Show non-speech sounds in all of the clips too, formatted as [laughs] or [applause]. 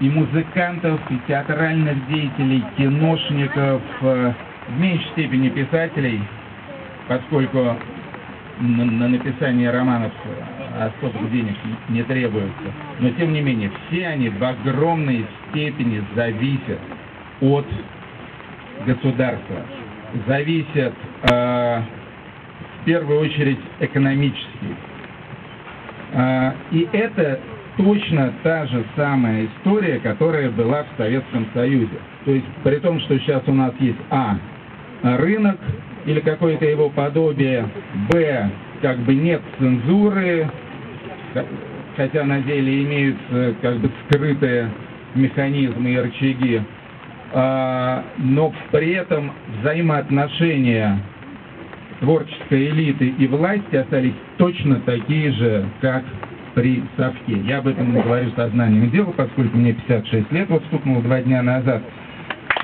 и музыкантов, и театральных деятелей, киношников, э, в меньшей степени писателей, поскольку на, на написание романов особых денег не требуется. Но тем не менее, все они в огромной степени зависят от государства, зависят э, в первую очередь экономически. Э, и это точно та же самая история, которая была в Советском Союзе. То есть при том, что сейчас у нас есть А, рынок или какое-то его подобие, Б, как бы нет цензуры, хотя на деле имеются как бы скрытые механизмы и рычаги, а, но при этом взаимоотношения творческой элиты и власти остались точно такие же, как при совке. Я об этом говорю сознанием дела, поскольку мне 56 лет, вот стукнуло два дня назад.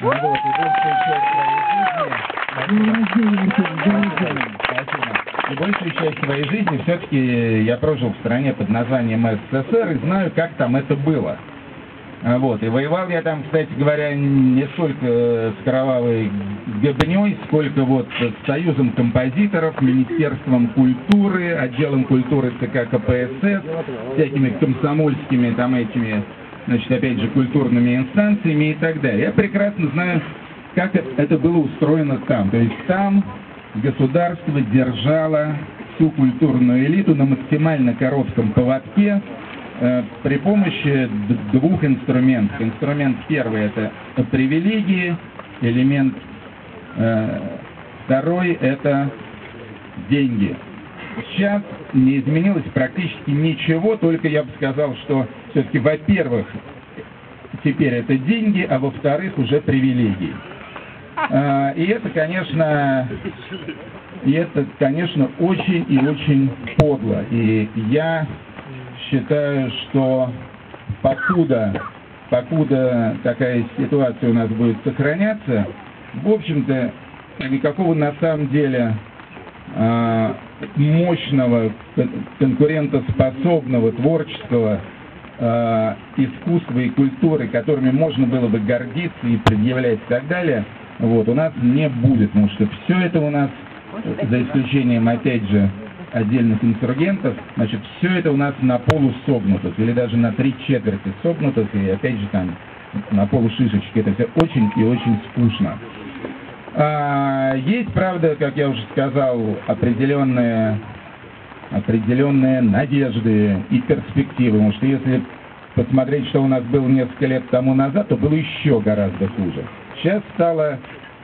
Вот, и большая часть своей жизни... И большую часть своей жизни все-таки я прожил в стране под названием СССР и знаю, как там это было. А, вот. И воевал я там, кстати говоря, не столько с кровавой гобней, сколько вот с Союзом композиторов, Министерством культуры, отделом культуры ЦК КПСС, всякими комсомольскими там этими, значит, опять же, культурными инстанциями и так далее. Я прекрасно знаю, как это было устроено там. То есть там государство держало всю культурную элиту на максимально коротком поводке, Э, при помощи двух инструментов. Инструмент первый – это привилегии, элемент э, второй – это деньги. Сейчас не изменилось практически ничего, только я бы сказал, что все-таки, во-первых, теперь это деньги, а во-вторых, уже привилегии. Э, и это, конечно, и это, конечно, очень и очень подло. И я считаю, что покуда, покуда такая ситуация у нас будет сохраняться, в общем-то, никакого на самом деле а, мощного, конкурентоспособного, творческого э, искусства и культуры, которыми можно было бы гордиться и предъявлять и так далее, вот, у нас не будет, потому что все это у нас, за исключением, опять же, отдельных инсургентов, значит, все это у нас на полу согнутых, или даже на три четверти согнутых, и опять же там на полу шишечки. Это все очень и очень скучно. А, есть, правда, как я уже сказал, определенные, определенные надежды и перспективы, потому что если посмотреть, что у нас было несколько лет тому назад, то было еще гораздо хуже. Сейчас стало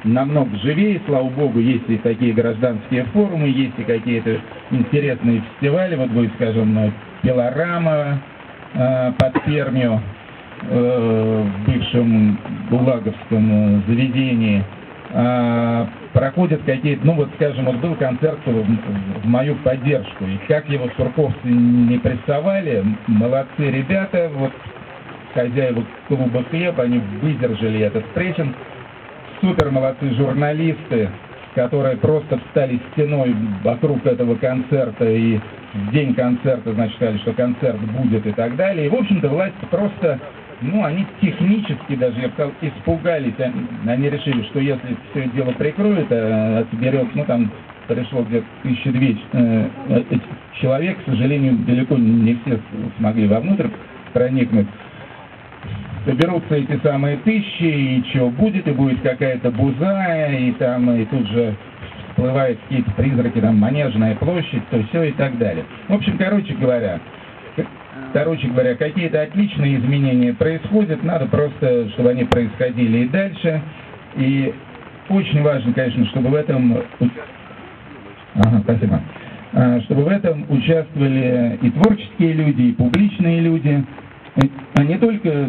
намного живее, слава богу, есть и такие гражданские форумы, есть и какие-то интересные фестивали, вот будет, скажем, Пилорама э, под Пермью, э, в бывшем Гулаговском э, заведении, э, проходят какие-то, ну вот, скажем, вот был концерт в, в мою поддержку, и как его сурковцы не прессовали, молодцы ребята, вот хозяева клуба «Хлеб», они выдержали этот прессинг, супер молодцы журналисты, которые просто встали стеной вокруг этого концерта и в день концерта, значит, сказали, что концерт будет и так далее. И, в общем-то, власть просто, ну, они технически даже, я бы сказал, испугались. Они решили, что если все дело прикроет, а отберет, ну, там, пришло где-то тысячи две э, э, человек, к сожалению, далеко не все смогли вовнутрь проникнуть соберутся эти самые тысячи, и что будет, и будет какая-то буза, и там, и тут же всплывают какие-то призраки, там, Манежная площадь, то все и так далее. В общем, короче говоря, короче говоря, какие-то отличные изменения происходят, надо просто, чтобы они происходили и дальше, и очень важно, конечно, чтобы в этом... Ага, спасибо. А, чтобы в этом участвовали и творческие люди, и публичные люди, а не только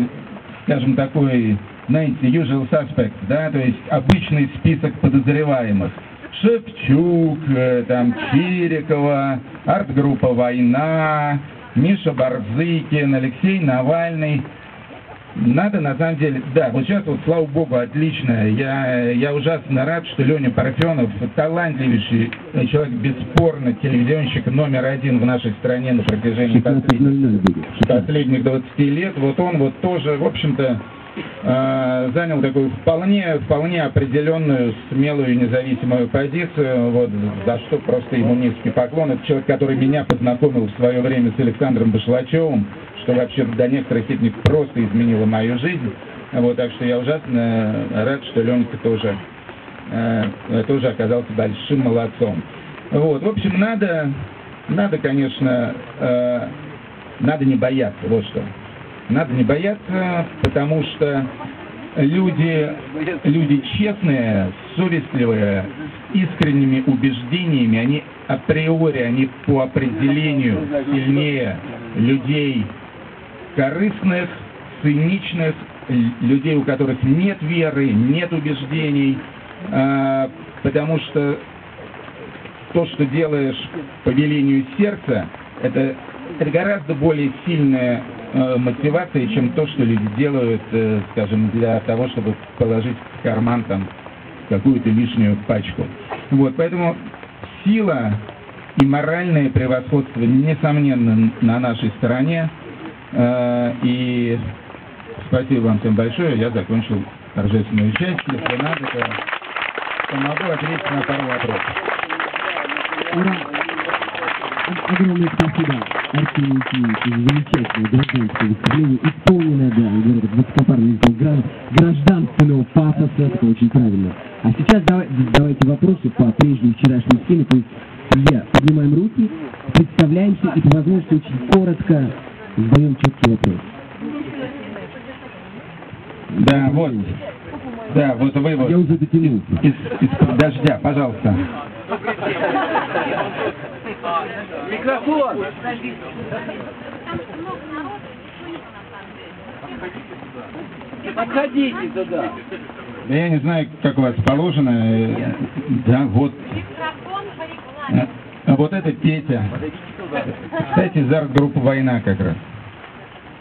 скажем, такой, знаете, usual suspect, да, то есть обычный список подозреваемых. Шевчук, э, там, Чирикова, арт-группа «Война», Миша Барзыкин, Алексей Навальный. Надо, на самом деле, да, вот сейчас вот, слава богу, отлично. Я, я ужасно рад, что Леня Парфенов, талантливейший человек, бесспорно, телевизионщик номер один в нашей стране на протяжении последних, последних 20 лет. Вот он вот тоже, в общем-то, э, занял такую вполне, вполне определенную, смелую, независимую позицию, вот, за что просто ему низкий поклон. Это человек, который меня познакомил в свое время с Александром Башлачевым, что вообще до некоторой степени просто изменило мою жизнь. Вот, так что я ужасно рад, что Ленка тоже, э, тоже оказался большим молодцом. Вот, в общем, надо, надо, конечно, э, надо не бояться, вот что. Надо не бояться, потому что люди, люди честные, совестливые, искренними убеждениями, они априори, они по определению сильнее людей корыстных, циничных, людей, у которых нет веры, нет убеждений, а, потому что то, что делаешь по велению сердца, это, это гораздо более сильная э, мотивация, чем то, что люди делают, э, скажем, для того, чтобы положить в карман там какую-то лишнюю пачку. Вот, поэтому сила и моральное превосходство, несомненно, на нашей стороне. Э, и спасибо вам всем большое. Я закончил торжественную часть. Если надо, то, то могу ответить на пару вопросов. Ура! Огромное спасибо, Артемий Ефимович, за замечательное гражданское выступление, исполненное, да, говорят, высокопарный язык гражданственного пафоса, это очень правильно. А сейчас давай, давайте вопросы по прежней вчерашней схеме, то есть, друзья, поднимаем руки, представляемся и по возможности очень коротко задаем четкий вопрос. Да, вот. Да, вот вы вот. Я уже дотянулся. Из, из дождя, пожалуйста. Микрофон! Подходите туда. Да я не знаю, как у вас положено. э, Да, вот. Э, А вот это Петя. Кстати, за группу «Война» как раз.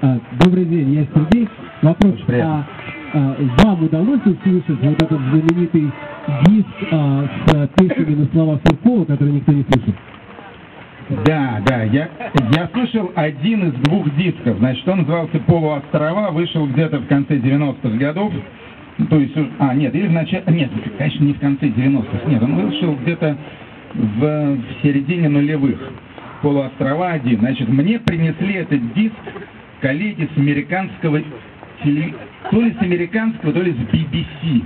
А, добрый день, я Сергей. Вопрос, а, а, вам удалось услышать вот этот знаменитый диск а, с песнями на слова Суркова, который никто не слышит? Да, да, я, я слышал один из двух дисков. Значит, он назывался «Полуострова», вышел где-то в конце 90-х годов. То есть, а, нет, или в начале, нет, конечно, не в конце 90-х, нет, он вышел где-то в, в середине нулевых. «Полуострова» один. Значит, мне принесли этот диск коллеги с американского теле- то ли с американского, то ли с BBC.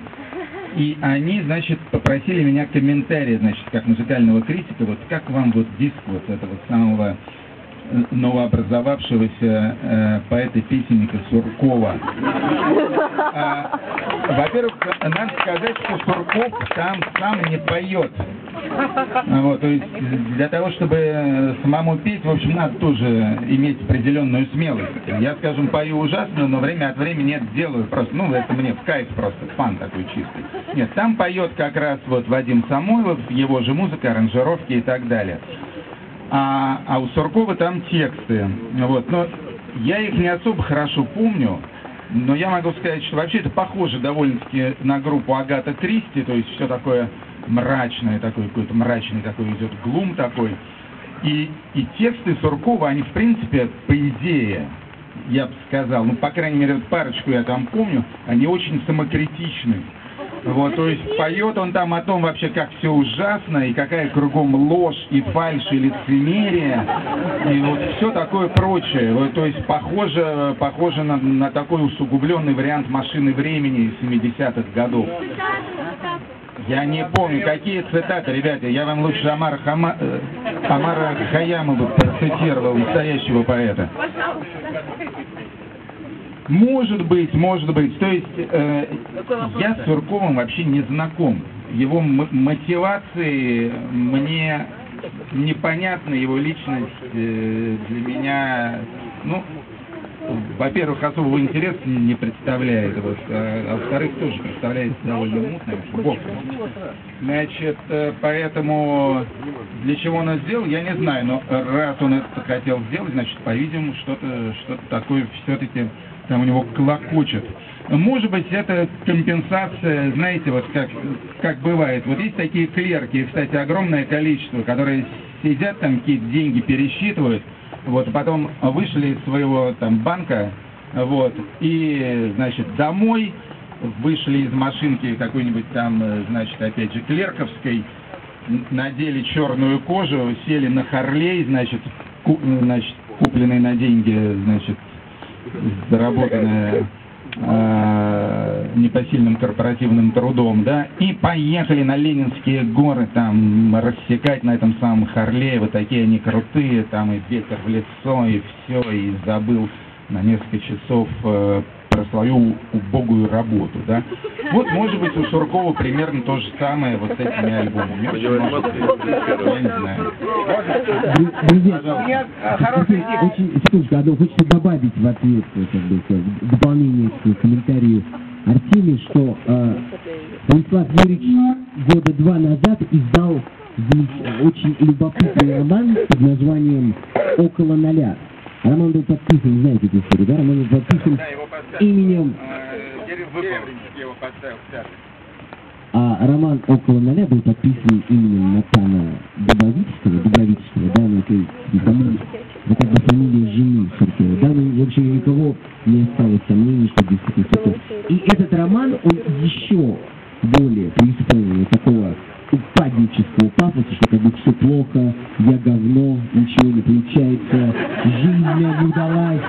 И они, значит, попросили меня комментарии, значит, как музыкального критика, вот как вам вот диск вот этого самого новообразовавшегося э, поэта-песенника Суркова. А, во-первых, надо сказать, что Сурков там сам не поет. А Вот, то есть для того, чтобы э, самому петь, в общем, надо тоже иметь определенную смелость. Я, скажем, пою ужасно, но время от времени это делаю просто, ну, это мне в кайф просто, фан такой чистый. Нет, там поет как раз вот Вадим Самойлов, его же музыка, аранжировки и так далее. А, а у Суркова там тексты. Вот, но я их не особо хорошо помню, но я могу сказать, что вообще это похоже довольно-таки на группу Агата Кристи, то есть все такое мрачное, такой какой-то мрачный такой идет глум такой. И, и тексты Суркова, они в принципе, по идее, я бы сказал, ну, по крайней мере, вот парочку я там помню, они очень самокритичны. Вот, то есть поет он там о том вообще, как все ужасно, и какая кругом ложь, и фальшь, и лицемерие, и вот все такое прочее. Вот, то есть похоже, похоже на, на такой усугубленный вариант машины времени 70-х годов. Я не помню, какие цитаты, ребята, я вам лучше Амара, Хама, э, Амара Хаяма бы процитировал, настоящего поэта. Может быть, может быть. То есть э, я с Сурковым вообще не знаком. Его мотивации мне непонятна, его личность э, для меня, ну, во-первых, особого интереса не представляет, вот, а, а во-вторых, тоже представляет довольно мутно, бог. Значит, э, поэтому для чего он это сделал, я не знаю, но раз он это хотел сделать, значит, по-видимому, что-то что такое все-таки там у него клокочет. Может быть, это компенсация, знаете, вот как, как бывает. Вот есть такие клерки, кстати, огромное количество, которые сидят там, какие-то деньги пересчитывают, вот, потом вышли из своего там банка, вот, и, значит, домой, вышли из машинки какой-нибудь там, значит, опять же, клерковской, надели черную кожу, сели на Харлей, значит, ку- значит, купленный на деньги, значит, заработанное э, непосильным корпоративным трудом, да, и поехали на Ленинские горы там рассекать на этом самом Харлее, вот такие они крутые, там и ветер в лицо, и все, и забыл на несколько часов э, про свою убогую работу, да. Вот, может быть, у Суркова примерно то же самое вот с этими альбомами. Быть. Я не знаю. Дру- Друзья, Очень, секундочку, одно хочется добавить в ответ, э, как бы, к в дополнение к комментарию Артемия, что э, Станислав Юрьевич года два назад издал замеч- очень любопытный роман под названием «Около ноля». Роман был подписан, знаете эту историю, да? Роман был подписан именем его поставил А роман «Около ноля» был подписан именем Натана Дубовицкого, Дубовицкого, да, ну, это фамилия, ну, как бы фамилия жены Суркова, да, ну, в общем, никого не осталось сомнений, что действительно. И этот роман, он еще более преисполнен такого упаднического пафоса, что как бы все плохо, я говно, ничего не получается, жизнь меня не удалась,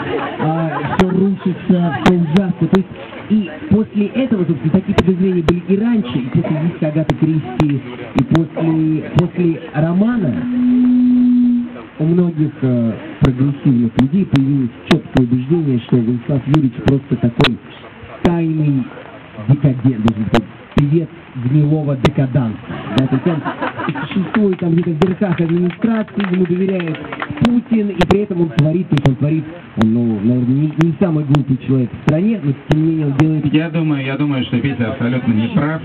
все рушится, все ужасно. То есть и после этого, собственно, такие подозрения были и раньше, и после диска Агаты Кристи, и после, после романа у многих э, прогрессивных людей появилось четкое убеждение, что Владислав Юрьевич просто такой тайный декадент, певец гнилого декаданса. Да, то есть он существует там где-то в верхах администрации, ему доверяет Путин, и при этом он творит то, что он творит. Он, ну, наверное, не, не самый глупый человек в стране, но тем не менее он делает Я думаю, я думаю, что Петя абсолютно не прав.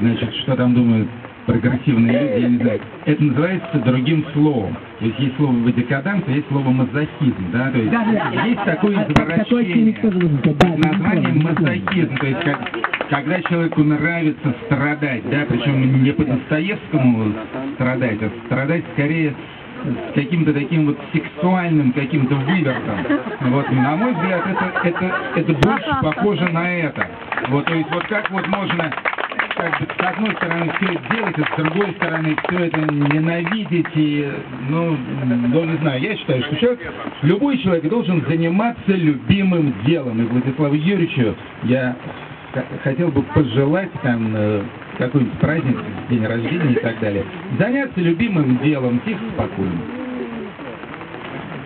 Значит, что там думают прогрессивные люди, я не знаю. Это называется другим словом. То есть есть слово декаданс, а есть слово мазохизм, да, то есть Да, да. есть такое А, так- такое извращение. никто не может сказать. Да, это Название неправильно, мазохизм, то есть как, когда человеку нравится страдать, да, причем не по-достоевскому страдать, а страдать скорее с каким-то таким вот сексуальным каким-то вывертом. Вот, на мой взгляд, это, это, это больше похоже на это. Вот, то есть вот как вот можно как бы, с одной стороны все это делать, а с другой стороны все это ненавидеть и, ну, ну, не знаю, я считаю, что человек, любой человек должен заниматься любимым делом. И Владиславу Юрьевичу я хотел бы пожелать там э, какой-нибудь праздник, день рождения и так далее, заняться любимым делом, тихо, спокойно.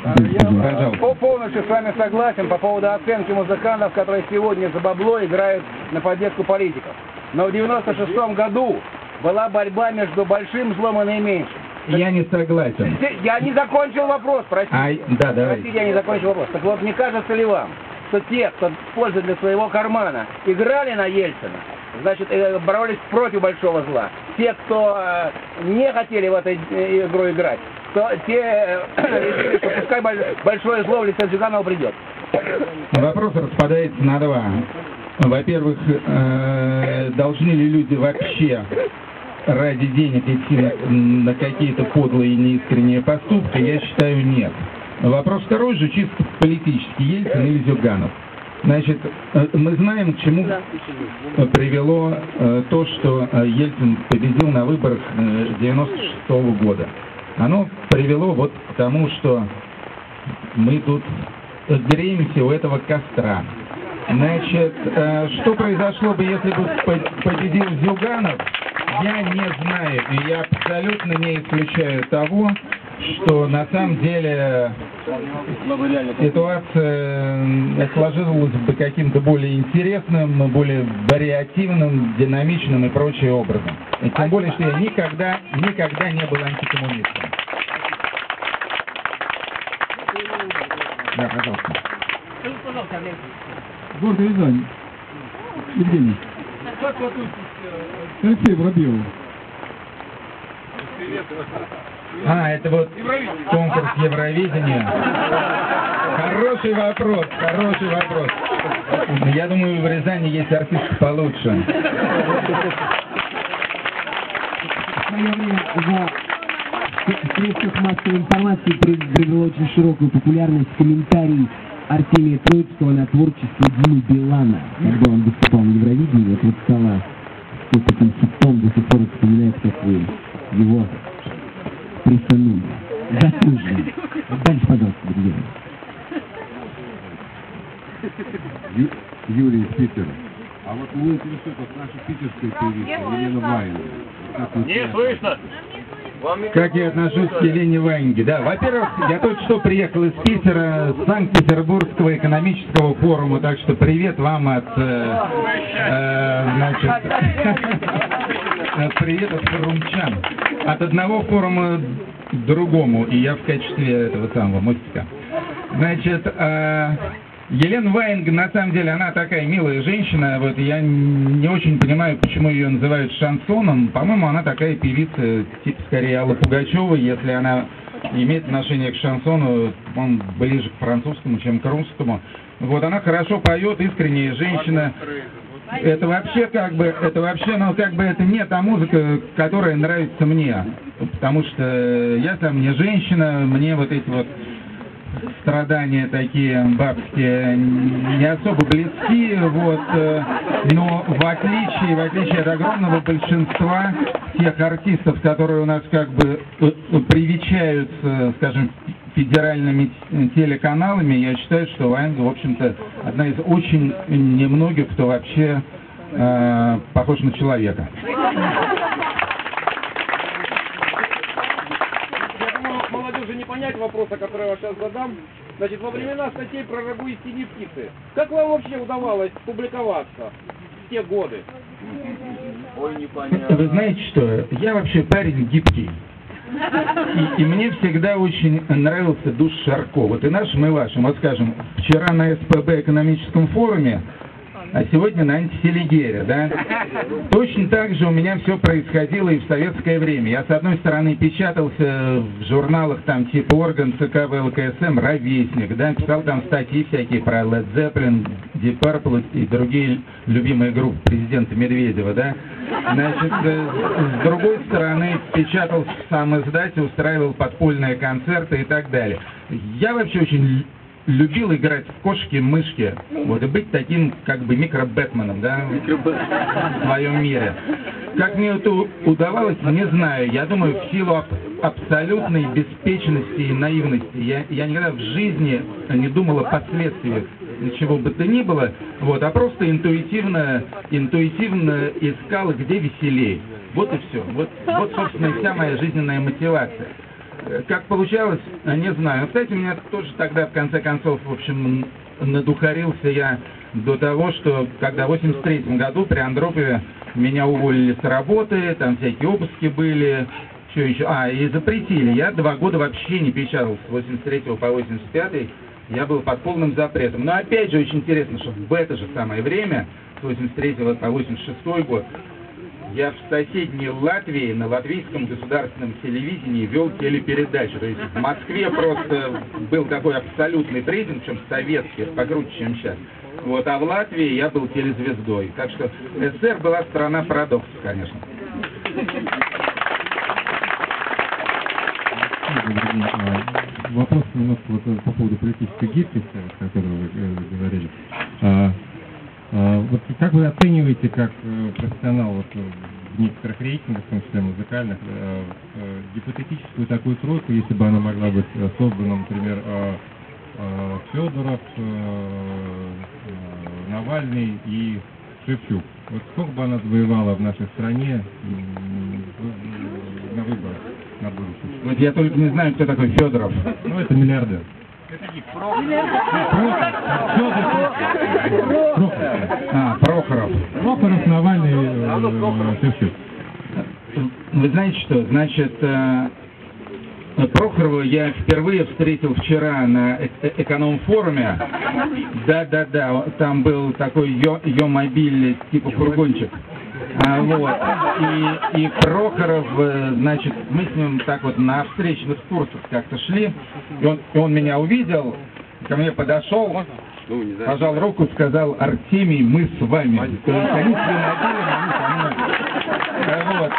Пожалуйста. По- Полностью с вами согласен по поводу оценки музыкантов, которые сегодня за бабло играют на поддержку политиков. Но в 96 году была борьба между большим злом и наименьшим. Я не согласен. Я не закончил вопрос, простите. Ай, да, давай. Простите, я не закончил вопрос. Так вот, не кажется ли вам, что те, кто пользует для своего кармана, играли на Ельцина, значит, э, боролись против большого зла. Те, кто э, не хотели в эту э, игру играть, то те [coughs] что пускай боль- большое зло в лице Зюганова придет. Вопрос распадается на два. Во-первых, э, должны ли люди вообще ради денег идти на, какие-то подлые и неискренние поступки? Я считаю, нет. Вопрос второй же чисто политический. Ельцин или Зюганов? Значит, э, мы знаем, к чему привело э, то, что Ельцин победил на выборах 96 года. Оно привело вот к тому, что мы тут греемся у этого костра. Значит, э, что произошло бы, если бы по- победил Зюганов, я не знаю, и я абсолютно не исключаю того, что на самом деле ситуация э, сложилась бы каким-то более интересным, более вариативным, динамичным и прочим образом. И тем более, что я никогда, никогда не был антикоммунистом. Да, пожалуйста. Город Рязань. Евгений. Алексей Воробьев. А, это вот конкурс Евровидения. Хороший вопрос, хороший вопрос. Я думаю, в Рязани есть артисты получше. В свое время в средствах массовой информации при- приобрел очень широкую популярность комментарий Артемия Троицкого на творчество Димы Билана, когда он выступал на Евровидении, это вот стало таким хитом, до сих пор вспоминает, как вы его присанули. Заслуженно. Дальше, пожалуйста, друзья. Ю- Юрий из Питера. А вот меня интересует вот наша питерская певица Елена вы Не слышно. Как я отношусь к Елене Ваенге? Да, во-первых, я только что приехал из Питера, с Санкт-Петербургского экономического форума, так что привет вам от, э, э, значит, [laughs] привет от форумчан. От одного форума другому, и я в качестве этого самого мостика. Значит, э, Елена Ваенга, на самом деле, она такая милая женщина. Вот я не очень понимаю, почему ее называют шансоном. По-моему, она такая певица, типа скорее Алла Пугачева, если она имеет отношение к шансону, он ближе к французскому, чем к русскому. Вот она хорошо поет, искренняя женщина. Это вообще как бы, это вообще, ну как бы это не та музыка, которая нравится мне. Потому что я сам не женщина, мне вот эти вот страдания такие бабские не особо близки, вот, э, но в отличие, в отличие от огромного большинства тех артистов, которые у нас как бы э, э, привечаются, скажем, федеральными телеканалами, я считаю, что Ваенга, в общем-то, одна из очень немногих, кто вообще э, похож на человека. Я думаю, молодежи не понять вопроса, который я сейчас задам. Значит, во времена статей про рагу и синие птицы, как вам вообще удавалось публиковаться в те годы? Ой, непонятно. Вы знаете что? Я вообще парень гибкий. И, и мне всегда очень нравился душ Шарко. Вот и нашим, и вашим. Вот скажем, вчера на СПБ экономическом форуме, а сегодня на антиселигере, да? Точно так же у меня все происходило и в советское время. Я, с одной стороны, печатался в журналах там типа орган ЦК ВЛКСМ «Ровесник», да, писал там статьи всякие про Led Zeppelin, Deep Purple и другие любимые группы президента Медведева, да. Значит, э, с другой стороны, печатался в сам издате, устраивал подпольные концерты и так далее. Я вообще очень любил играть в кошки-мышки, вот, и быть таким, как бы, микро-бэтменом, да, в своем мире. Как мне это удавалось, не знаю. Я думаю, в силу аб- абсолютной беспечности и наивности. Я, я никогда в жизни не думал о последствиях чего бы то ни было, вот, а просто интуитивно, интуитивно искал, где веселей. Вот и все. Вот, вот, собственно, и вся моя жизненная мотивация. Э, Как получалось, э, не знаю. Кстати, меня тоже тогда, в конце концов, в общем, надухарился я до того, что когда в 83 году при Андропове меня уволили с работы, там всякие обыски были, что еще, а, и запретили. Я два года вообще не печатал с 83 по 85 я был под полным запретом. Но опять же очень интересно, что в это же самое время, с 83 по 86 год, я в соседней Латвии на латвийском государственном телевидении вел телепередачу. То есть в Москве просто был такой абсолютный трейдинг, причем советский, покруче, чем сейчас. Вот, а в Латвии я был телезвездой. Так что СССР была страна парадоксов, конечно. А, Вопрос немножко вот по поводу политической гибкости, о которой вы э, говорили. А, Вот как вы оцениваете, как э, профессионал вот, э, в некоторых рейтингах, в том числе музыкальных, э, гипотетическую такую тройку, если бы она могла быть создана, например, Федоров, Навальный и Шевчук. Вот сколько бы она завоевала в нашей стране на выборах на будущее? Вот я только не знаю, кто такой Федоров. Ну, это миллиардер. Прохоров. Прохоров. Прохоров, Навальный, э. Вы знаете что? Значит, э, Прохорова я впервые встретил вчера на э- э- эконом-форуме. Да-да-да, там был такой ее мобиль типа фургончик. А, вот. И, и Прохоров, э, значит, мы с ним так вот на встречных курсах как-то шли, и он, и он меня увидел, ко мне подошел, пожал руку, сказал, Артемий, мы с вами. То есть они с. А, Вот.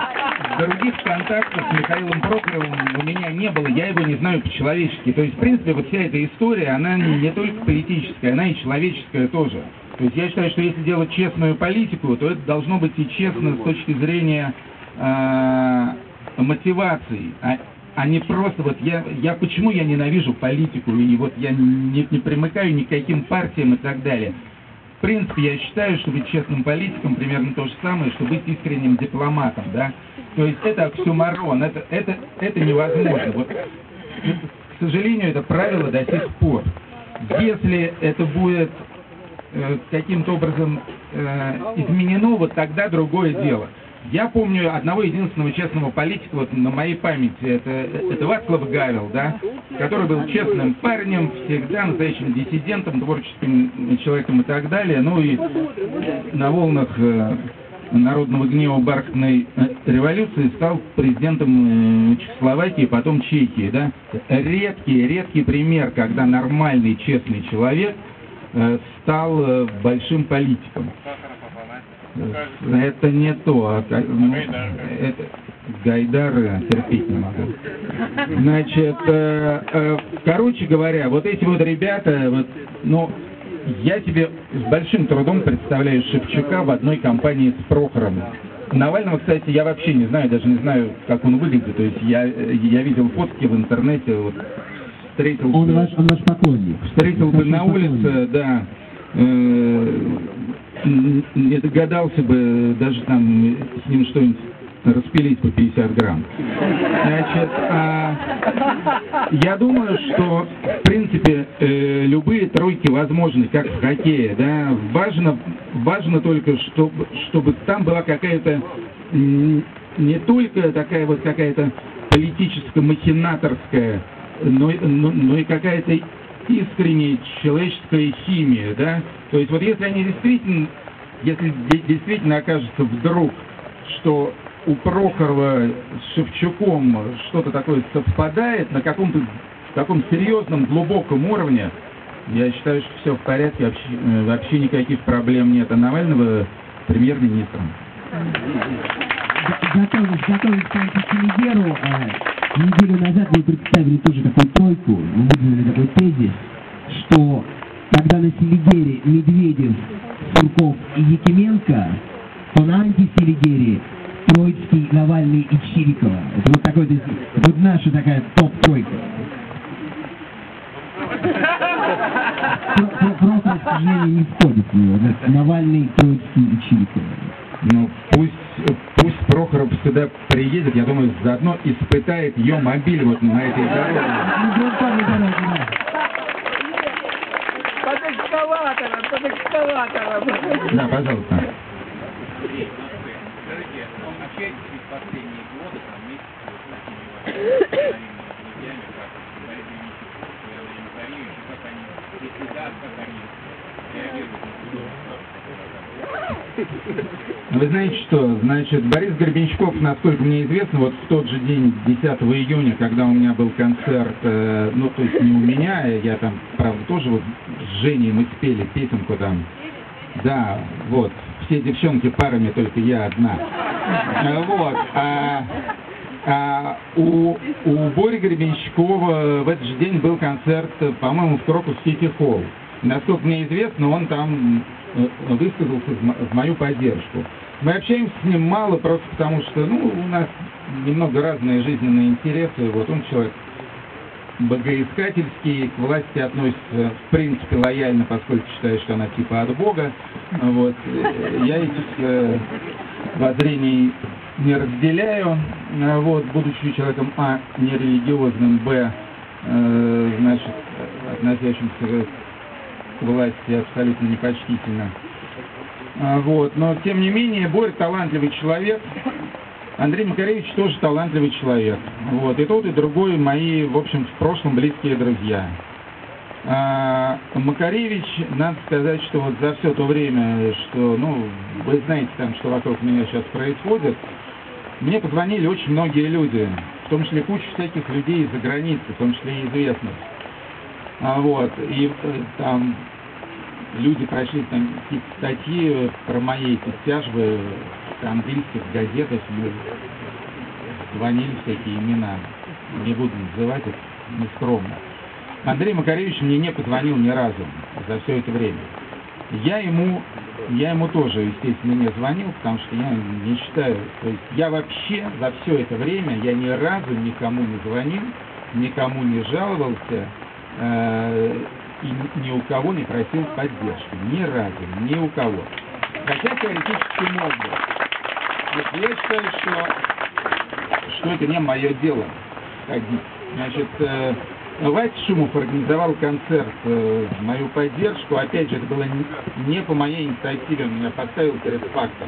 Других контактов с Михаилом Прохоровым у меня не было, я его не знаю по-человечески. То есть, в принципе, вот вся эта история, она не только политическая, она и человеческая тоже. То есть я считаю, что если делать честную политику, то это должно быть и честно с точки зрения а, мотивации, а, а не просто вот я, я почему я ненавижу политику и вот я не, не примыкаю ни к каким партиям и так далее. В принципе, я считаю, что быть честным политиком примерно то же самое, что быть искренним дипломатом, да. То есть это оксюмарон, это, это, это невозможно. Вот, к сожалению, это правило до сих пор. Если это будет э, каким-то образом э, изменено, вот тогда другое дело. Я помню одного единственного честного политика вот на моей памяти, это, это Вацлав Гавел, да, который был честным парнем, всегда настоящим диссидентом, творческим человеком и так далее, ну и на волнах э, народного гнева бархатной э, революции стал президентом э, Чехословакии, потом Чехии, да. Редкий, редкий пример, когда нормальный, честный человек э, стал э, большим политиком. Это не то, а ну, это Гайдара терпеть не могу. Значит, э, э, короче говоря, вот эти вот ребята, вот, ну, я тебе с большим трудом представляю Шевчука в одной компании с Прохоровым. Навального, кстати, я вообще не знаю, даже не знаю, как он выглядит. То есть я, я видел фотки в интернете, вот, встретил... Он ваш, он ваш поклонник. Встретил бы на поклонник. улице, да, э, н- не догадался бы даже там с ним что-нибудь распилить по 50 грамм. Значит, а, я думаю, что, в принципе, э, любые тройки возможны, как в хоккее, да, важно, важно только, чтобы, чтобы там была какая-то не только такая вот какая-то политическо-махинаторская, но, и- но, но и какая-то искренняя человеческая химия, да. То есть вот если они действительно, если де- действительно окажется вдруг, что у Прохорова с Шевчуком что-то такое совпадает на каком-то таком серьезном, глубоком уровне, я считаю, что все в порядке, вообще, э, вообще никаких проблем нет. А Навального премьер-министром. Готовясь, готовясь к антикинегеру, а, неделю назад вы представили тоже такую тройку, мы выдвинули такой тезис, что когда на Селигере Медведев, Сурков и Якименко, то на антиселигере Троицкий, Навальный и Чирикова. Это вот такой, то вот наша такая топ-тройка. Про- про- Просто, к сожалению, не входит в него. Навальный, Троицкий и Чирикова. Ну, пусть, пусть Прохоров сюда приедет, я думаю, заодно испытает ее мобиль вот на этой дороге. Да. Под экскаватором, под экскаватором. Да, пожалуйста. Вы знаете что, значит, Борис Горбенчков, насколько мне известно, вот в тот же день, 10 июня, когда у меня был концерт, э, ну, то есть не у меня, я там, правда, тоже вот с Женей мы спели песенку там, да, вот, все девчонки парами, только я одна. Э, Вот, а, а у, у Бори Гребенщикова в этот же день был концерт, по-моему, в Крокус Сити Холл. Насколько мне известно, он там э, высказался в мо- в мою поддержку. Мы общаемся с ним мало, просто потому что, ну, у нас немного разные жизненные интересы. Вот он человек богоискательский, к власти относится, в принципе, лояльно, поскольку считает, что она типа от Бога. Вот. Э, Я этих э, воззрений не разделяю, э, вот, будучи человеком, а, нерелигиозным, б, э, значит, относящимся к власти абсолютно непочтительно. А, Вот. Но, тем не менее, Борь талантливый человек, Андрей Макаревич тоже талантливый человек. Вот. И тот, и другой мои, в общем, в прошлом близкие друзья. А, Макаревич, надо сказать, что вот за все то время, что, ну, вы знаете там, что вокруг меня сейчас происходит, мне позвонили очень многие люди, в том числе куча всяких людей из-за границы, в том числе и известных. А вот, и э, там люди прочли там статьи про мои тяжбы в английских газетах, звонили всякие имена. Не буду называть их, нескромно. Андрей Макаревич мне не позвонил ни разу за все это время. Я ему, я ему тоже, естественно, не звонил, потому что я не считаю, то есть я вообще за все это время, я ни разу никому не звонил, никому не жаловался, э, и ни у кого не просил поддержки. Ни разу, ни у кого. Хотя теоретически бы. Вот я считаю, что, что это не мое дело. Значит, э, Вася Шумов организовал концерт э, в мою поддержку. Опять же, это было не, по моей инициативе, он меня поставил перед фактом.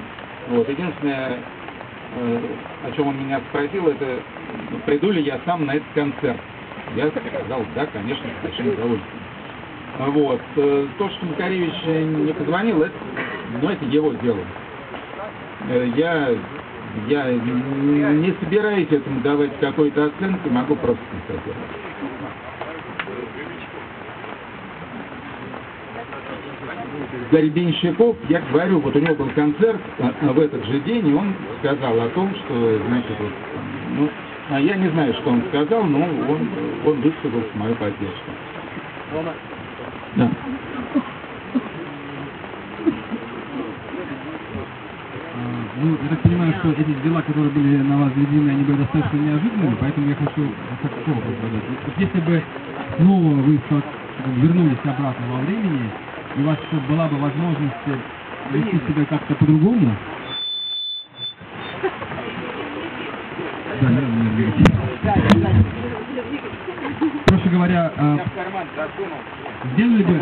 Вот. Единственное, э, о чем он меня спросил, это приду ли я сам на этот концерт. Я сказал, да, конечно, с большим удовольствием. Вот. Э, То, что Макаревич не позвонил, это, ну, это его дело. Э, Я, я не собираюсь этому давать какой-то оценки, могу просто констатировать. Гарри Бенщиков, я говорю, вот у него был концерт а, а, в этот же день, и он сказал о том, что, значит, вот, ну, а я не знаю, что он сказал, но он, он высказался в мою поддержку. Да. Ну, я так понимаю, что эти дела, которые были на вас заведены, они были достаточно неожиданными, поэтому я хочу такой вопрос задать. Вот, если бы снова вы вернулись обратно во времени, и у вас была бы возможность вести себя как-то по-другому, да, не надо меня ругать. Проще говоря, а, в сделали бы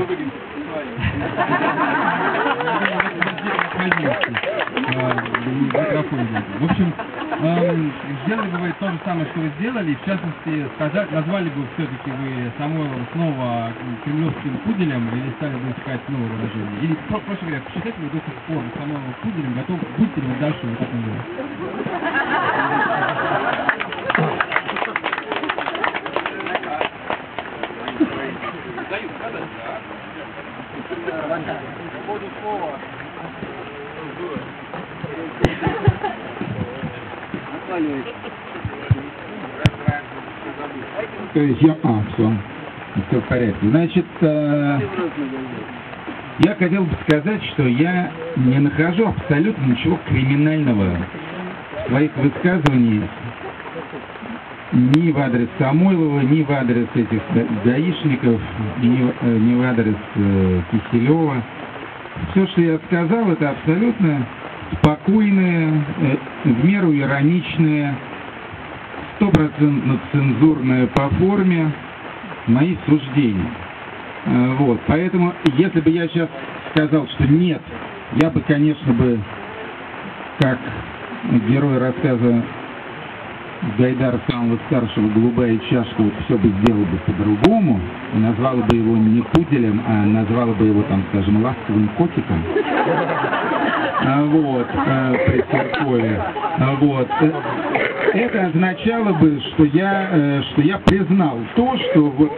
В общем, эм, сделали бы вы то же самое, что вы сделали, в частности, сказать, назвали бы все-таки вы Самойлова снова кремлевским пуделем, или стали бы искать новое выражение? Или, про- проще говоря, считаете ли вы до сих пор Самойлова пуделем, готов, будете ли вы дальше вот То есть я... А, все. Все в порядке. Значит, э, я хотел бы сказать, что я не нахожу абсолютно ничего криминального в своих высказываниях ни в адрес Самойлова, ни в адрес этих га- гаишников, ни, э, ни в адрес э, Киселева. Все, что я сказал, это абсолютно спокойные, э, в меру ироничные, стопроцентно цензурные по форме мои суждения. Э, Вот, поэтому, если бы я сейчас сказал, что нет, я бы, конечно бы, как герой рассказа Гайдара самого старшего «Голубая чашка», вот все бы сделал бы по-другому, и назвала бы его не пуделем, а назвала бы его, там, скажем, ласковым котиком. А, Вот, э, при Церкове. А, Вот. Э, Это означало бы, что я, э, что я признал то, что, вот,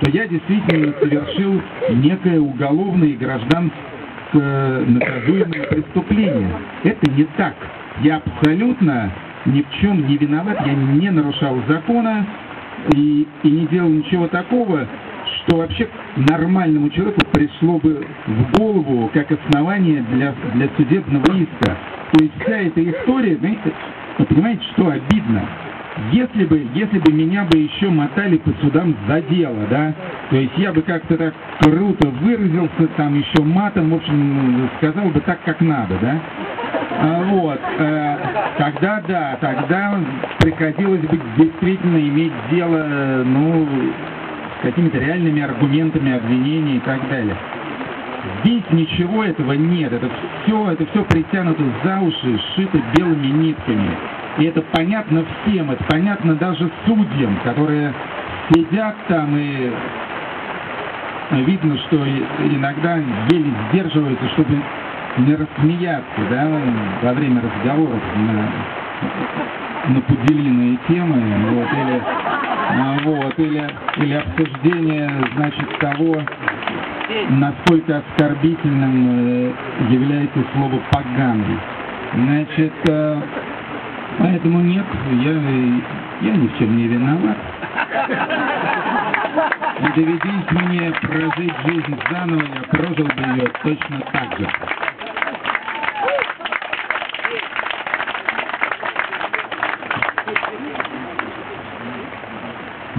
что я действительно совершил некое уголовное и гражданское наказуемое преступление. Это не так. Я абсолютно ни в чем не виноват, я не нарушал закона и, и не делал ничего такого, что вообще нормальному человеку пришло бы в голову как основание для, для судебного иска. То есть вся эта история, знаете, вы понимаете, что обидно? Если бы, если бы меня бы еще мотали по судам за дело, да, то есть я бы как-то так круто выразился, там еще матом, в общем, сказал бы так, как надо, да, Вот. э, Тогда да, тогда приходилось бы действительно иметь дело, ну, с какими-то реальными аргументами обвинения и так далее. Здесь ничего этого нет. Это все, это все притянуто за уши, сшито белыми нитками. И это понятно всем, это понятно даже судьям, которые сидят там и видно, что иногда еле сдерживается, чтобы не рассмеяться, да, во время разговоров на, на поделенные темы, вот, или, а, вот, или, или обсуждение, значит, того, насколько оскорбительным э, является слово «поганый». Значит, э, поэтому нет, я, я ни в чем не виноват. И доведись мне прожить жизнь заново, я прожил бы ее точно так же.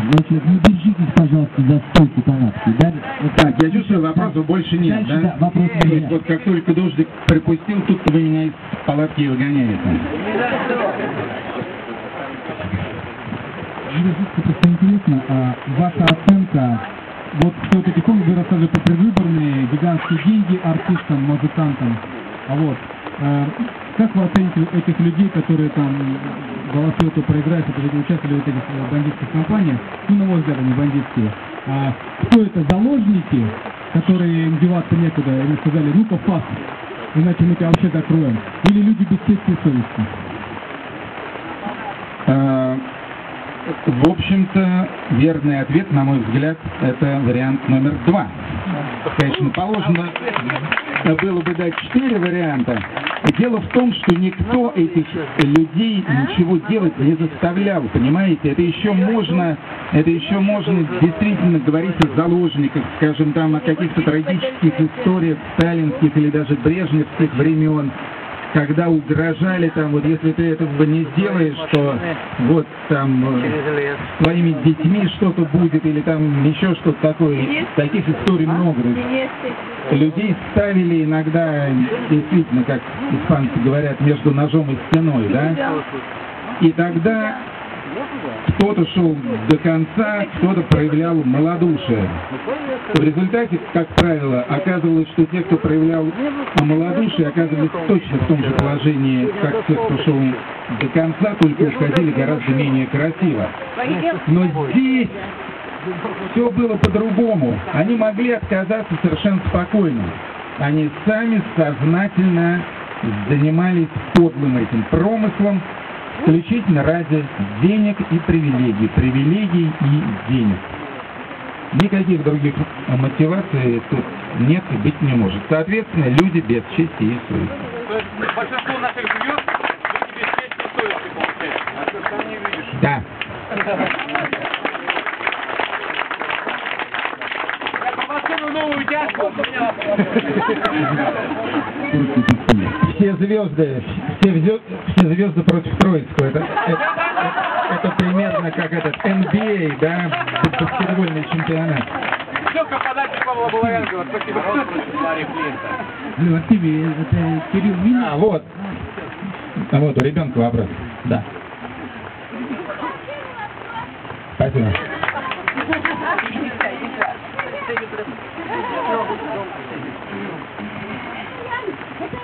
Значит, не держитесь, пожалуйста, за стойку палатки. Да? Вот Так, я чувствую, вопросов больше нет, Дальше, да? да, То есть нет. вот как только дождик припустил, тут вы меня из палатки выгоняете. Жутко просто интересно, а ваша оценка, вот все-таки, помните, вы рассказывали про предвыборные гигантские деньги артистам, музыкантам, а вот, э, как вы оцените этих людей, которые там голосуют и проиграют, которые участвовали в этих э, бандитских кампаниях, ну, на мой взгляд, они бандитские, а кто это, заложники, которые им деваться некуда, им сказали, ну-ка, фас, иначе мы тебя вообще закроем, или люди без чести и совести? Э, В общем-то, верный ответ, на мой взгляд, это вариант номер два. Конечно, положено было бы дать четыре варианта. Дело в том, что никто этих людей ничего делать не заставлял, понимаете? Это еще можно, это еще можно действительно говорить о заложниках, скажем, там, о каких-то трагических историях сталинских или даже брежневских времен, когда угрожали там, вот если ты этого не сделаешь, то вот там э, с твоими детьми что-то будет или там еще что-то такое. Таких историй много. Людей ставили иногда, действительно, как испанцы говорят, между ножом и стеной, да? И тогда кто-то шел до конца, кто-то проявлял малодушие. В результате, как правило, оказывалось, что те, кто проявлял малодушие, оказывались точно в том же положении, как те, кто шел до конца, только уходили гораздо менее красиво. Но здесь все было по-другому. Они могли отказаться совершенно спокойно. Они сами сознательно занимались подлым этим промыслом, исключительно ради денег и привилегий. Привилегий и денег. Никаких других мотиваций тут нет и быть не может. Соответственно, люди без чести и совести. То есть большинство наших звезд люди без чести и совести, получается. А не видишь. Да. Я попросил новую тяжку, у меня звезды, все, звезды, все звезды против Троицкого. Это, это, это примерно как этот NBA, да, баскетбольный чемпионат. ссылка в подаче Павла Булавенкова. Спасибо. Ну, а тебе, это Кирилл? А, вот. А вот у ребенка вопрос. Да. Спасибо. Это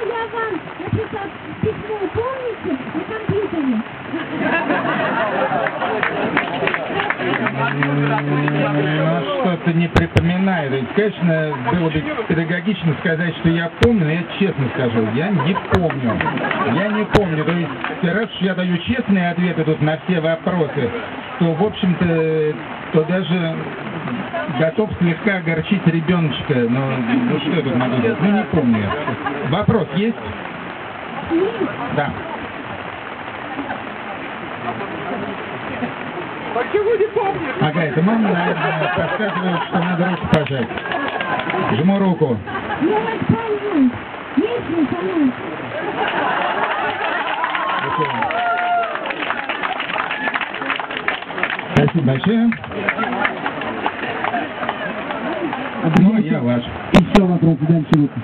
я вам написал письмо, помните, на компьютере? [laughs] Что-то не припоминаю. Конечно, было бы педагогично сказать, что я помню, но я честно скажу, я не помню. Я не помню. То есть, раз я даю честные ответы тут на все вопросы, то, в общем-то, то даже готов слегка огорчить ребеночка, но ну, что я тут могу сказать? Ну, не помню. Вопрос есть? Да. Почему не помнишь? Ага, это мама, наверное, подсказывает, что надо руку пожать. Жму руку. Я вас пойму. Есть вы со мной? Спасибо большое. Ну, я ваш. Еще вопрос, дальше руку.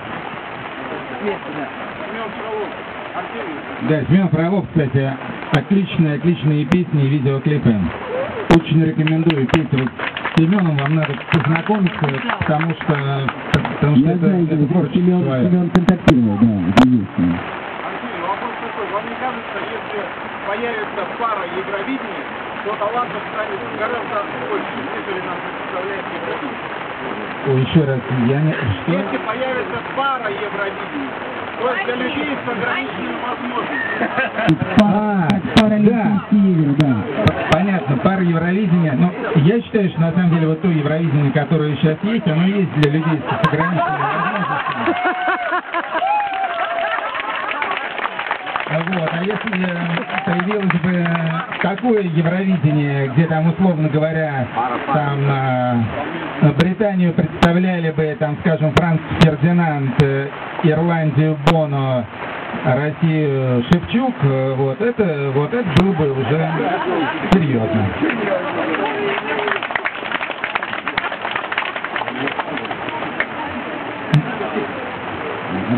Да, Семен Фролов, кстати, отличные, отличные песни и видеоклипы. Очень рекомендую петь. Вот с Семеном вам надо познакомиться, потому что, потому что Я это, знаю, это творчество Семен, свое. Семен контактировал, да, это да. Антон, вопрос такой. Вам не кажется, если появится пара Евровидения, то талантов станет гораздо больше, нежели нам представляет Евровидение? Ой, еще раз, я не... Что? Если появится пара Евровидения, то есть для людей с ограниченными возможностями. А, да, Паралимпийские игры, да. понятно, пара Евровидения. Но я считаю, что на самом деле вот то Евровидение, которое сейчас есть, оно есть для людей с ограниченными возможностями. Вот, а если э, появилось бы такое Евровидение, где там, условно говоря, там э, Британию представляли бы, там, скажем, Франц Фердинанд, э, Ирландию Боно, Россию Шевчук, э, вот это, вот это было бы уже серьезно.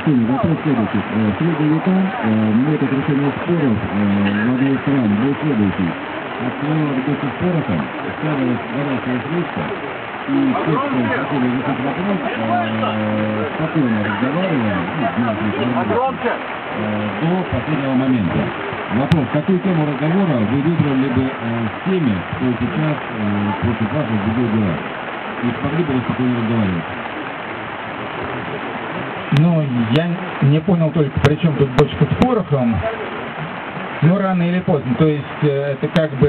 Артемий, вопрос следующий. Э, В средние века э, метод решения споров э, в одной из стран был следующий. От своего работы спорохом ставилась горячая свечка, и те, кто хотели решить вопрос, э, спокойно разговаривали, ну, э, до последнего момента. Вопрос, какую тему разговора вы выбрали бы э, с теми, кто сейчас э, против вас возбудил дела? И смогли бы вы спокойно разговаривать? Ну, я не понял только, при чем тут бочка с порохом. Ну, рано или поздно. То есть, э, это как бы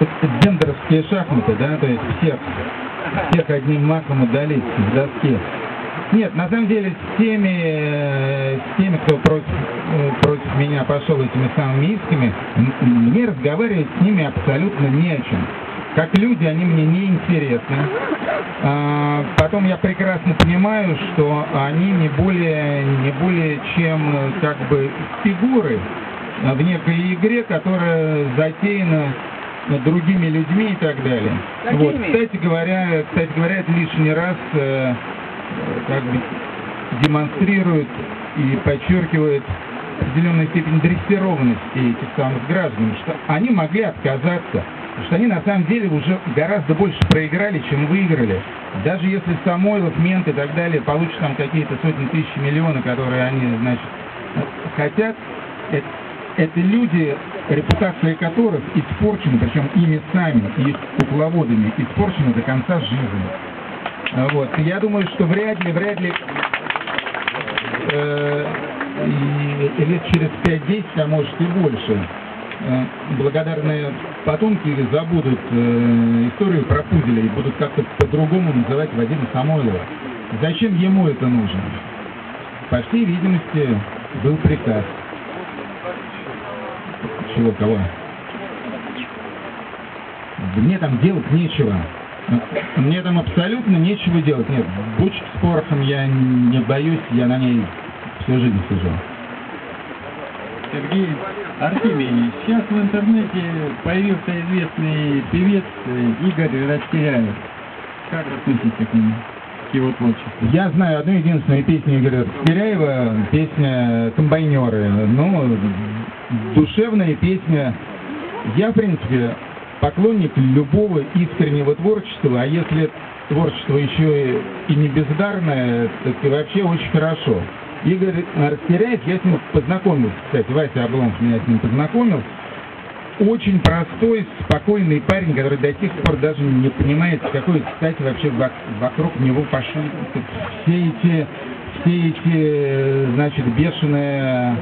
это гендеровские шахматы, да? То есть, всех, всех одним махом удалить с доски. Нет, на самом деле, с теми, э, с теми, кто против, э, против меня пошел этими самыми исками, мне разговаривать с ними абсолютно не о чем. Как люди они мне не интересны. А, Потом я прекрасно понимаю, что они не более, не более чем как бы фигуры в некой игре, которая затеяна другими людьми и так далее. Вот, Какими? кстати говоря, кстати говоря, это лишний раз э, как бы демонстрирует и подчеркивает определенную степень дрессированности этих самых граждан, что они могли отказаться, что они на самом деле уже гораздо больше проиграли, чем выиграли. Даже если Самойлов, Мент и так далее получат там какие-то сотни тысяч миллионов, которые они, значит, хотят, это, это люди, репутация которых испорчена, причем ими сами, и кукловодами, испорчена до конца жизни. А Вот. Я думаю, что вряд ли, вряд ли э, лет через 5-10, а может и больше, э, благодарные потомки забудут э, историю про Пуделя и будут как-то по-другому называть Вадима Самойлова. Зачем ему это нужно? По всей видимости, был приказ. Чего, кого? Мне там делать нечего. Мне там абсолютно нечего делать. Нет, бочки с порохом я не боюсь, я на ней всю жизнь сижу. Сергей Артемий, сейчас в интернете появился известный певец Игорь Растеряев. Как относитесь к нему, к? Я знаю одну единственную песню Игоря Киряева, песня «Комбайнеры». Ну, душевная песня. Я, в принципе, поклонник любого искреннего творчества, а если творчество еще и не бездарное, так и вообще очень хорошо. Игорь Растеряев, я с ним познакомился, кстати, Вася Обломов меня с ним познакомил. Очень простой, спокойный парень, который до сих пор даже не понимает, какой стати вообще вок- вокруг него пошли все эти, все эти, э, значит, бешеные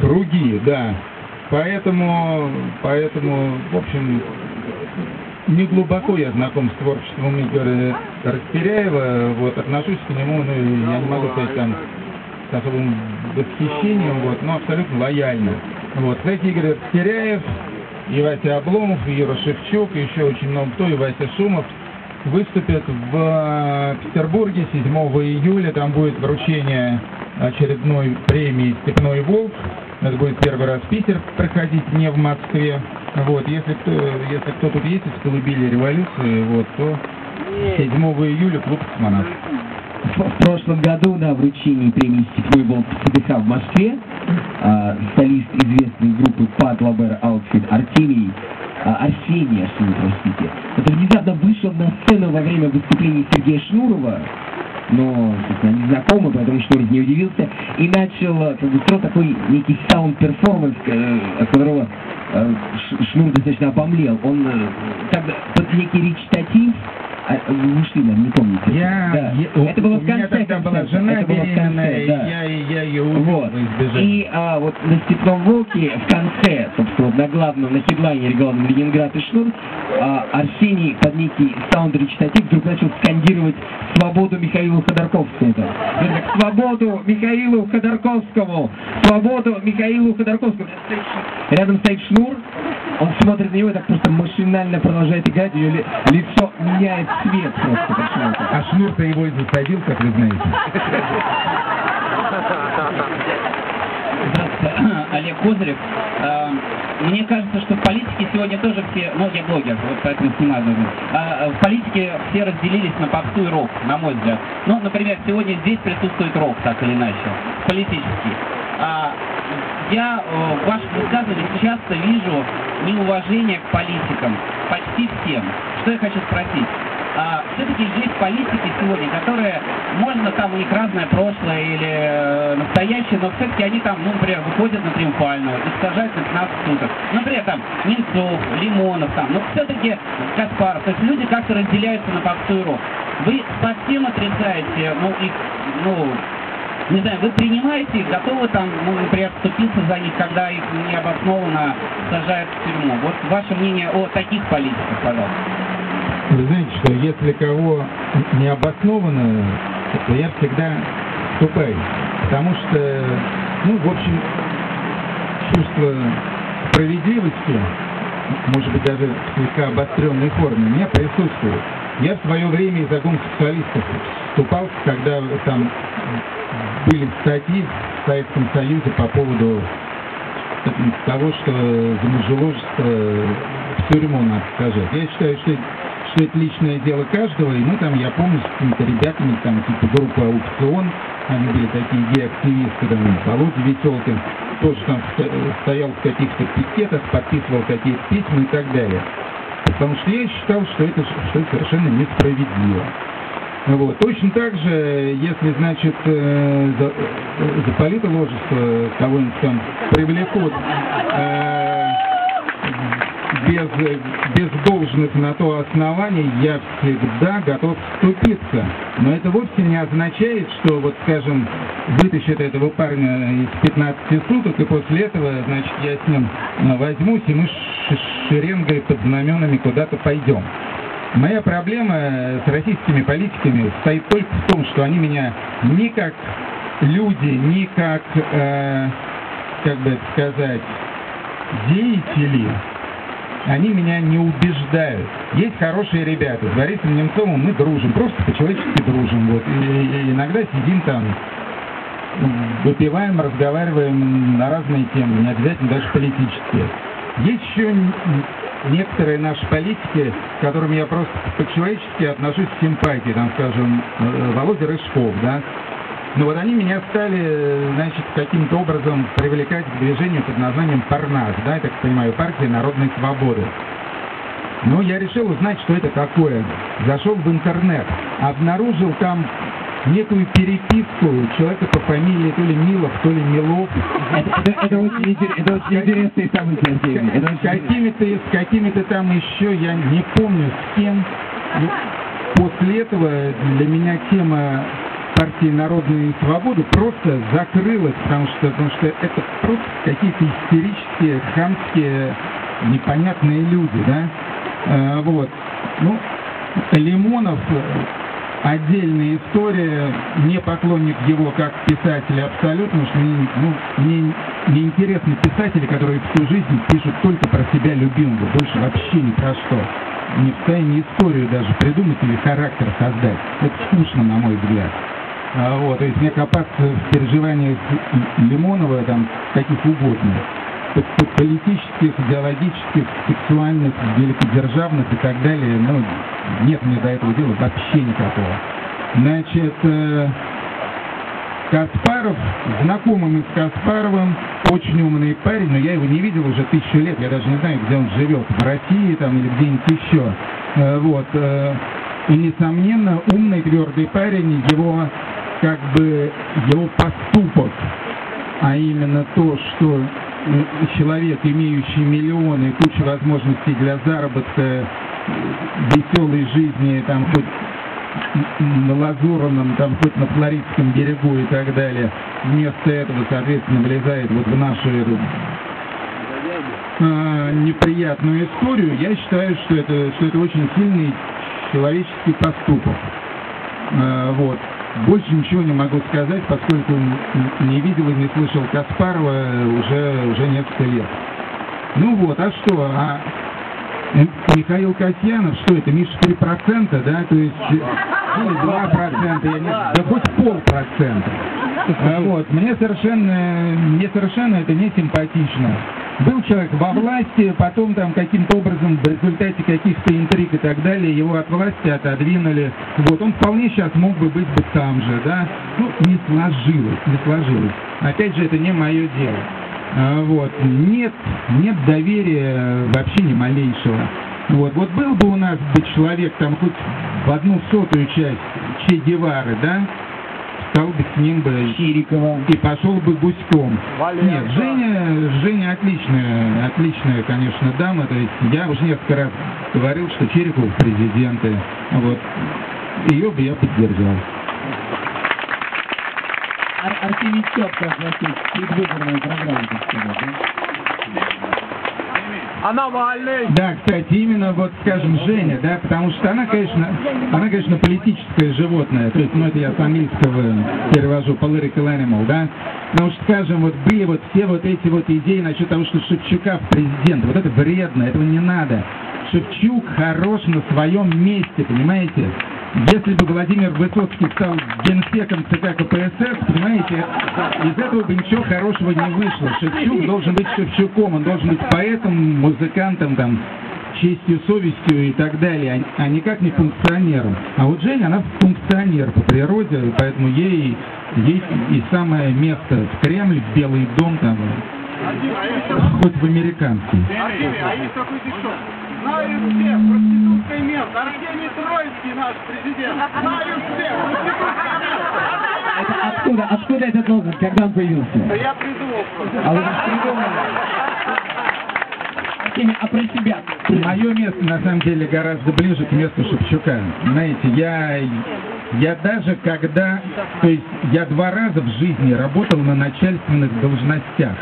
круги, да. Поэтому, поэтому, в общем, не глубоко я знаком с творчеством Игоря Растеряева, вот, отношусь к нему, ну, я не могу сказать там с особым восхищением, вот, но абсолютно лояльно. Вот, кстати, Игорь Растеряев, и Вася Обломов, и Юра Шевчук, и еще очень много кто, и Вася Шумов, выступят в Петербурге 7 июля, там будет вручение очередной премии «Степной волк», это будет первый раз Питер проходить, не в Москве. Вот, если кто, если кто тут есть из колыбели революции, вот, то 7 июля клуб «Космонавт». В прошлом году на вручении премии «Степной волк» ЦДХ в Москве а, солист известной группы Padla Bear Outfit Артемий а, Арсений Арсений, простите, это внезапно вышел на сцену во время выступления Сергея Шнурова, но, собственно, они знакомы, поэтому Шнуров не удивился, и начал э, как бы строить такой некий саунд-перформанс, э, от которого э, Шнур достаточно обомлел. Он э, как бы под некий речитатив а, ушли, наверное, не помните. Я, Да. я- это было у в конце меня тогда была жена это было в конце, беременная, да. я, и я ее убил Вот. И а, вот на Степном Волке в конце, собственно, на главном, на хедлайнере главном Ленинград и Шнур, а, Арсений под некий саунд речитатив вдруг начал скандировать «Свободу Михаилу Ходорковскому». Да. Так, «Свободу Михаилу Ходорковскому! Свободу Михаилу Ходорковскому!» Рядом стоит Шнур, он смотрит на него и так просто машинально продолжает играть, ее ли- лицо меняет цвет просто почему-то. А Шнур-то его и засадил, как вы знаете. Здравствуйте, Олег Козырев. Э, Мне кажется, что в политике сегодня тоже все, ну я блогер, вот поэтому снимаю, наверное. А, В политике все разделились на попсу и рок, на мой взгляд. Ну, например, сегодня здесь присутствует рок, так или иначе, политический. А я э, в ваших высказываниях часто вижу неуважение к политикам, почти всем. Что я хочу спросить? А, все-таки есть политики сегодня, которые, можно там у них разное прошлое или э, настоящее, но все-таки они там, ну, например, выходят на Триумфальную и сажают на 15 суток. Например, там, Немцов, Лимонов, там, но все-таки Каспаров. То есть люди как-то разделяются на попсу и рок. Вы совсем отрицаете, ну, их, ну, не знаю, вы принимаете их, готовы там, ну, например, вступиться за них, когда их необоснованно сажают в тюрьму? Вот ваше мнение о таких политиках, пожалуйста. Вы знаете, что если кого необоснованно, то я всегда вступаю. Потому что, ну, в общем, чувство справедливости, может быть, даже в слегка обостренной форме, меня присутствует. Я в свое время из огонь социалистов вступал, когда там были статьи в Советском Союзе по поводу того, что за мужеложество в тюрьму надо сажать. Я считаю, что, что это личное дело каждого, и мы там, я помню, с какими-то ребятами, там, типа группа «Аукцион», они были такие гей-активисты, там, Володя Веселкин, тоже там сто- стоял в каких-то пикетах, подписывал какие-то письма и так далее. Потому что я считал, что это, что это совершенно несправедливо. Вот. Точно так же, если, значит, э, за, э, за политоложество кого-нибудь там привлекут э, без, без должных на то оснований, я всегда готов вступиться. Но это вовсе не означает, что, вот, скажем, вытащат этого парня из 15 суток, и после этого, значит, я с ним э, возьмусь, и мы шеренгой под знаменами куда-то пойдем. Моя проблема с российскими политиками стоит только в том, что они меня ни как люди, ни как, э, как бы сказать, деятели, они меня не убеждают. Есть хорошие ребята. С Борисом Немцовым мы дружим, просто по-человечески дружим. Вот. И, и иногда сидим там, выпиваем, разговариваем на разные темы, не обязательно даже политические. Есть еще некоторые наши политики, к которым я просто по-человечески отношусь с симпатией, там, скажем, э, Володя Рыжков, да, но вот они меня стали, значит, каким-то образом привлекать к движению под названием Парнас, да, я так понимаю, партия народной свободы. Ну, я решил узнать, что это такое. Зашел в интернет, обнаружил там некую переписку человека по фамилии то ли Милов, то ли Милов. Это, это- это очень, это очень интересные события. Это С какими-то, там еще, я не помню с кем. И после этого для меня тема партии Народной Свободы просто закрылась, потому что, потому что это просто какие-то истерические, хамские, непонятные люди, да. Э, вот. Ну, Лимонов э, отдельная история, не поклонник его как писателя абсолютно, что мне, ну, мне не писатели, которые всю жизнь пишут только про себя любимого, больше вообще ни про что. Не в состоянии историю даже придумать или характер создать. Это скучно, на мой взгляд. А, вот, то есть мне копаться в переживаниях Лимонова, там, каких угодно, политических, идеологических, сексуальных, великодержавных и так далее, ну, нет мне до этого дела вообще никакого. Значит, э, Каспаров, знакомый мы с Каспаровым, очень умный парень, но я его не видел уже тысячу лет, я даже не знаю, где он живет, в России там или где-нибудь еще. Э, Вот. э, И, несомненно, умный, твердый парень, его, как бы, его поступок, а именно то, что э, человек, имеющий миллионы и кучу возможностей для заработка, веселой жизни, там хоть на Лазурном, там хоть на Флоридском берегу и так далее. Вместо этого, соответственно, влезает вот в нашу эту а, неприятную историю, я считаю, что это, что это очень сильный человеческий поступок. А, вот. Больше ничего не могу сказать, поскольку не видел и не слышал Каспарова уже, уже несколько лет. Ну вот, а что? А Михаил Касьянов, что это, Миша, 3%, да, то есть, или 2%, я не да хоть полпроцента. А вот, мне совершенно, мне совершенно это не симпатично. Был человек во власти, потом там каким-то образом в результате каких-то интриг и так далее его от власти отодвинули. Вот, он вполне сейчас мог бы быть бы там же, да. Ну, не сложилось, не сложилось. Опять же, это не мое дело. А, вот, нет, нет доверия вообще ни малейшего. Вот, вот был бы у нас бы человек там хоть в одну сотую часть Че Гевары, да, с ним бы Чирикова. и пошел бы гуськом. Нет, Женя, Женя отличная, отличная, конечно, дама. То есть я уже несколько раз говорил, что Чириков президенты. Вот. Ее бы я поддержал. Ар- Артемий Тёпка, значит, предвыборная программа, так сказать, да? А Навальный? Да, кстати, именно вот, скажем, Женя, да, потому что она, конечно, она, конечно, политическое животное, то есть, ну, это я с английского перевожу, political animal, да, потому что, скажем, вот были вот все вот эти вот идеи насчет того, что Шевчука в президент, вот это вредно, этого не надо. Шевчук хорош на своем месте, понимаете? Если бы Владимир Высоцкий стал генсеком ЦК КПСС, понимаете, из этого бы ничего хорошего не вышло. Шевчук должен быть Шевчуком, он должен быть поэтом, музыкантом, там, честью, совестью и так далее, а а никак не функционером. А вот Женя, она функционер по природе, поэтому ей, ей и самое место в Кремль, в Белый дом, там, хоть в американский. Знаю всех, проститутка и мент. Артемий Троицкий наш президент. Знаю всех, проститутка и мент. Это откуда, откуда этот лозунг, когда он появился? Да я придумал просто. А вы же придумали. А про себя? Мое место, на самом деле, гораздо ближе к месту Шевчука. Знаете, я, я даже когда... То есть я два раза в жизни работал на начальственных должностях.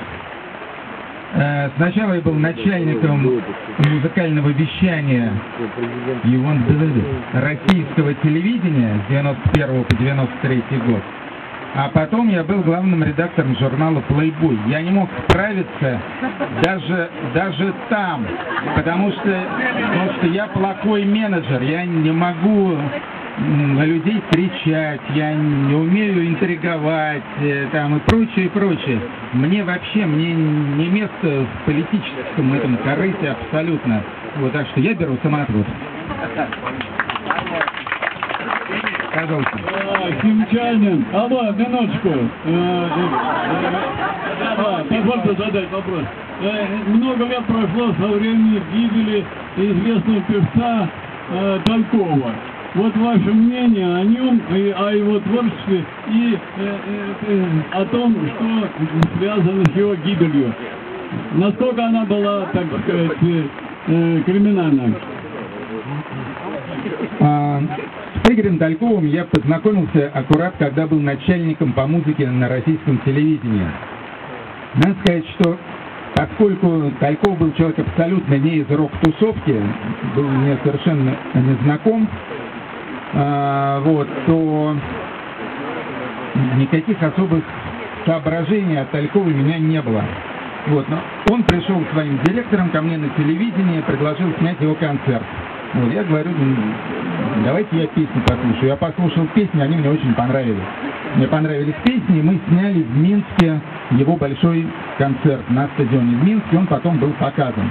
Э, Сначала я был начальником музыкального вещания и он российского телевидения с 91 по 93 год. А потом я был главным редактором журнала Playboy. Я не мог справиться даже, даже там, потому что, потому что я плохой менеджер. Я не могу на людей кричать, я не умею интриговать, э, там и прочее, и прочее. Мне вообще, мне не место в политическом этом корыте абсолютно. Вот так что я беру самоотвод. Пожалуйста. Химчанин. Алло, минуточку. Э, э, Позвольте задать вопрос. Э, Много лет прошло со времени гибели известного певца э, Талькова. Вот ваше мнение о нем, и о его творчестве и э, э, э, о том, что связано с его гибелью. Насколько она была, так сказать, э, э, криминальна? А, С Игорем Дальковым я познакомился аккурат, когда был начальником по музыке на российском телевидении. Надо сказать, что поскольку Тальков был человек абсолютно не из рок-тусовки, был мне совершенно незнаком, а, вот, то никаких особых соображений от Талькова у меня не было. Вот, но он пришел своим директором ко мне на телевидение, предложил снять его концерт. Вот, я говорю, «М, давайте я песни послушаю. Я послушал песни, они мне очень понравились. Мне понравились песни, и мы сняли в Минске его большой концерт на стадионе в Минске, он потом был показан.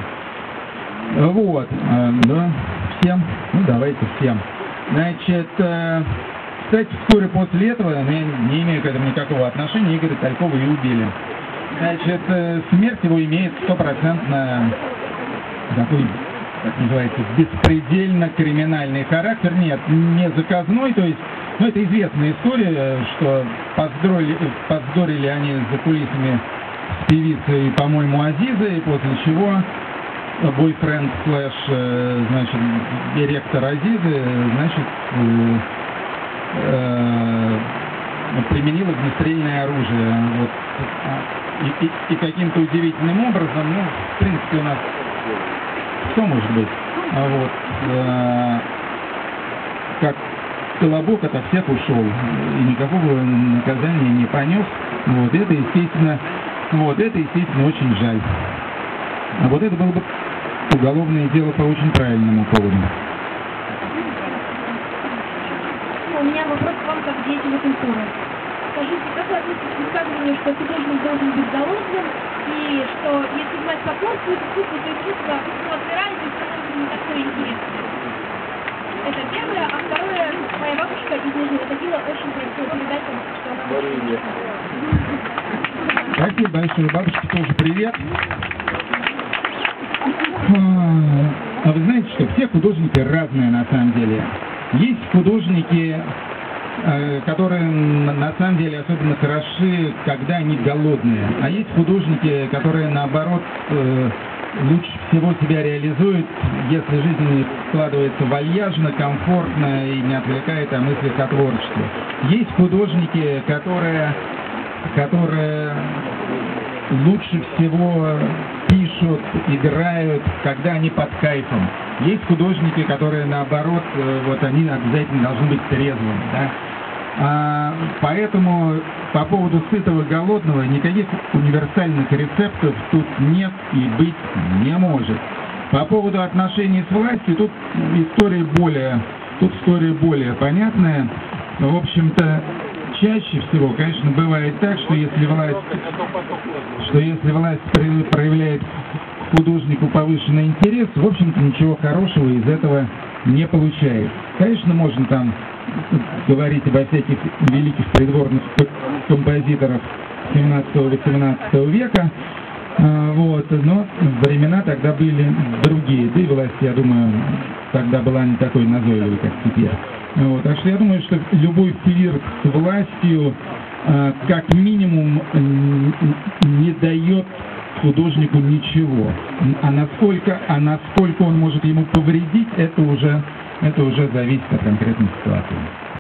Вот, э, да, всем, ну давайте всем. Значит, э, кстати, вскоре после этого, но я не имею к этому никакого отношения, Игоря Талькова и убили. Значит, э, смерть его имеет стопроцентно такой, как называется, беспредельно криминальный характер. Нет, не заказной, то есть, ну, это известная история, что поздорили, поздорили они за кулисами с певицей, по-моему, Азизой, после чего бойфренд слэш, э, значит, директор Азизы, значит, э, э, применил огнестрельное оружие. Вот. И, и- и каким-то удивительным образом, ну, в принципе, у нас все может быть. А вот, э, как Колобок ото всех ушел и никакого наказания не понес. Вот это, естественно, вот это, естественно, очень жаль. А вот это было бы уголовное дело по очень правильному поводу. У меня вопрос к вам как деятелю культуры. Скажите, как вы относитесь к высказыванию, что художник должен быть голодным, и что если потворствует искусству, то искусство ну, отмирает и становится не такое интересное? Это первое. А второе, моя бабушка из Нижнего Тагила очень просила передать вам, что она. Спасибо большое. Бабушке тоже привет. А а вы знаете, что все художники разные на самом деле. Есть художники, э, которые на самом деле особенно хороши, когда они голодные. А есть художники, которые наоборот э, лучше всего себя реализуют, если жизнь складывается вальяжно, комфортно и не отвлекает о мыслях о творчестве. Есть художники, которые, которые лучше всего пишут, играют, когда они под кайфом. Есть художники, которые наоборот, э, вот они обязательно должны быть трезвыми, да. А, поэтому по поводу сытого голодного никаких универсальных рецептов тут нет и быть не может. По поводу отношений с властью тут история более, тут история более понятная. В общем-то, чаще всего, конечно, бывает так, что если власть что если власть проявляет к художнику повышенный интерес, в общем-то ничего хорошего из этого не получает. Конечно, можно там говорить обо всяких великих придворных композиторах 17-18 века, а, вот, но времена тогда были другие, да и власть, я думаю, тогда была не такой назойливой, как теперь. Вот, так что я думаю, что любой флирт с властью а, как минимум не дает художнику ничего. А насколько, а насколько он может ему повредить, это уже, это уже зависит от конкретной ситуации.